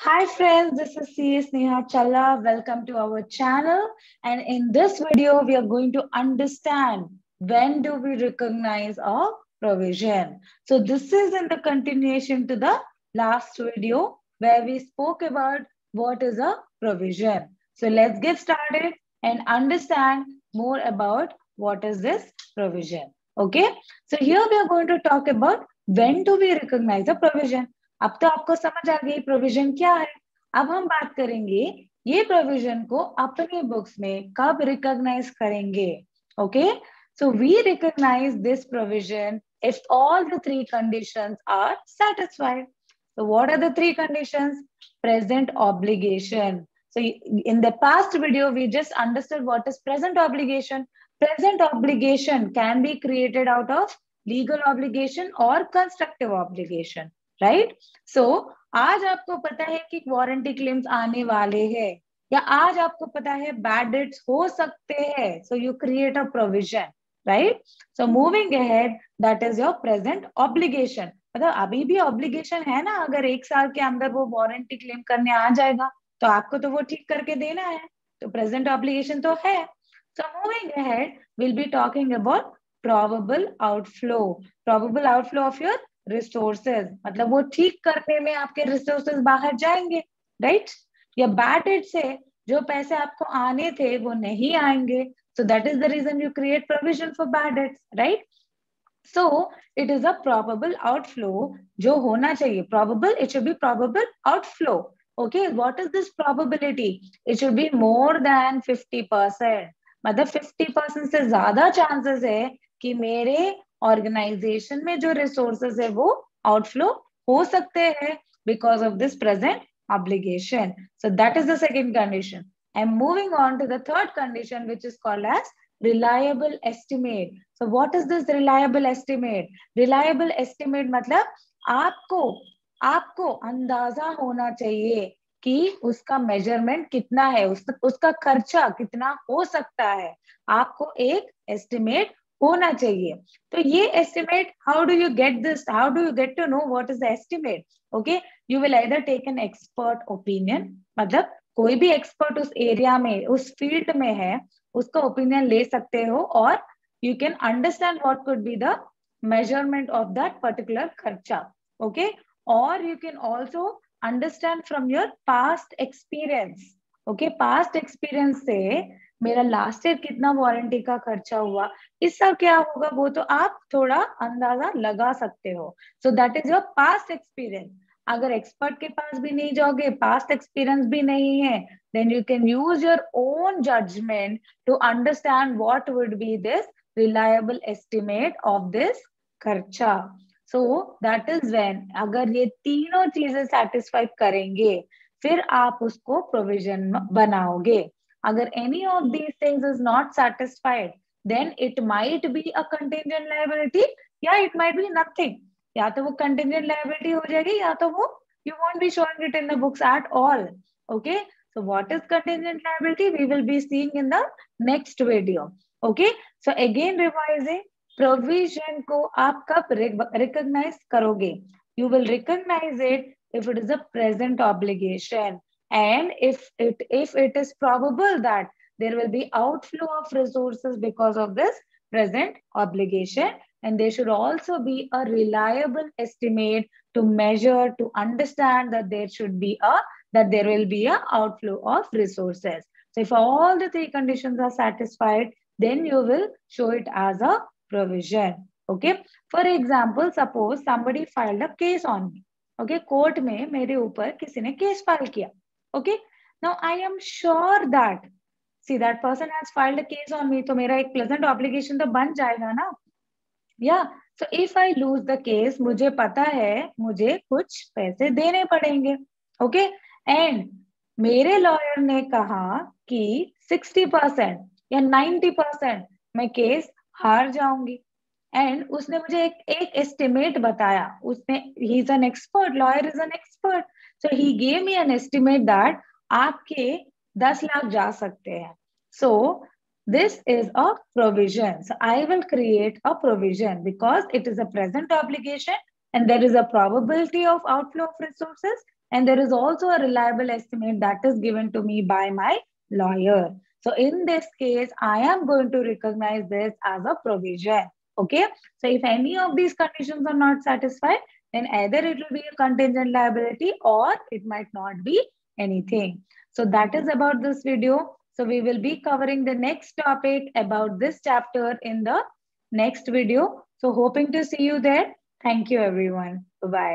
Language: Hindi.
Hi friends, this is CS Neha Challa. Welcome to our channel. And in this video, we are going to understand when do we recognize a provision. So this is in the continuation to the last video where we spoke about what is a provision. So let's get started and understand more about what is this provision. Okay, so here we are going to talk about when do we recognize a provision. अब तो आपको समझ आ गई प्रोविजन क्या है अब हम बात करेंगे ये प्रोविजन को अपनी बुक्स में कब रिकॉग्नाइज करेंगे okay so we recognise this provision if all the three conditions are satisfied. So what are the three conditions? Present obligation. So in the past video, we just understood what is present obligation. Present obligation can be created out of legal obligation or constructive obligation. Right so आज आपको पता है कि वारंटी क्लेम्स आने वाले हैं, या आज आपको पता है बैड डेट्स हो सकते हैं so you create a provision right so moving ahead that is your present obligation मतलब अभी भी ऑब्लिगेशन है ना, अगर एक साल के अंदर वो वारंटी क्लेम करने आ जाएगा तो आपको तो वो ठीक करके देना है तो प्रेजेंट ऑब्लिगेशन तो है। So moving ahead will be talking about probable outflow. Probable outflow of your resources मतलब वो ठीक करने में आपके रिसोर्सेज बाहर जाएँगे राइट या बैड इट से जो पैसे आपको आने थे, वो नहीं आएँगे. So that is the reason you create provision for bad debts right so it is a probable outflow जो होना चाहिए. Probable it should be probable outflow okay what is this probability it should be more than 50 percent मतलब 50 परसेंट से ज़्यादा चांसेस है कि मेरे ऑर्गेनाइजेशन में जो रिसोर्सेज है वो आउटफ्लो हो सकते हैं because of this present obligation. So that is the second condition. I'm moving on to the third condition, which is called as reliable estimate. So what is this reliable estimate? Reliable estimate मतलब आपको आपको अंदाज़ा होना चाहिए कि उसका मेज़रमेंट कितना है उस, उसका खर्चा कितना हो सकता है आपको एक एस्टिमेट होना चाहिए। तो ये estimate how do you get this how do you get to know what is the estimate okay you will either take an expert opinion मतलब कोई भी एक्सपर्ट उस एरिया में, उस फ़ील्ड में है, उसका ओपिनियन ले सकते हो और you can understand what could be the measurement of that particular खर्चा ओके और you can also understand from your past experience okay past experience से मेरा लास्ट ईयर कितना वारंटी का खर्चा हुआ इस सब क्या होगा, वो तो आप थोड़ा अंदाज़ा लगा सकते हो। So that is your past experience अगर एक्सपर्ट के पास भी नहीं जाओगे पास्ट एक्सपीरियंस भी नहीं है then you can use your own judgement to understand what would be this reliable estimate of this खर्चा। सो दैट इज़ वेन अगर ये तीनों चीज़ें सेटिस्फाई करेंगे, फिर आप उसको प्रोविज़न बनाओगे। अगर any of these things is not satisfied then it might be a contingent liability या it might be nothing या तो वो contingent liability हो जाएगी या तो वो you won't be showing it in the books at all okay so what is contingent liability we will be seeing in the next video okay so again revising provision को आप कब recognize करोगे you will recognize it if it is a present obligation and if it if it is probable that there will be outflow of resources because of this present obligation and there should also be a reliable estimate to measure to understand that there should be a that there will be a outflow of resources so if all the three conditions are satisfied then you will show it as a provision okay for example suppose somebody filed a case on me okay court में मेरे ऊपर किसी ने केस फाइल किया Okay? Now, i am sure that, see, that person has filed a case on me तो मेरा एक pleasant obligation तो बन जाएगा ना? Yeah. So, if i lose the case, मुझे पता है, मुझे कुछ पैसे देने पड़ेंगे। Okay? And मेरे लॉयर ने कहा कि 60 परसेंट या 90 परसेंट मैं केस हार जाऊँगी। एंड उसने मुझे एक एक एस्टिमेट बताया। उसने ही is an expert lawyer is an expert So he gave me an estimate that आपके दस लाख जा सकते हैं so this is a provision so i will create a provision because it is a present obligation and there is a probability of outflow of resources and there is also a reliable estimate that is given to me by my lawyer. So in this case, I am going to recognize this as a provision. Okay. So if any of these conditions are not satisfied, then either it will be a contingent liability or it might not be anything. So that is about this video. So we will be covering the next topic about this chapter in the next video. So hoping to see you there. Thank you everyone. Bye-bye.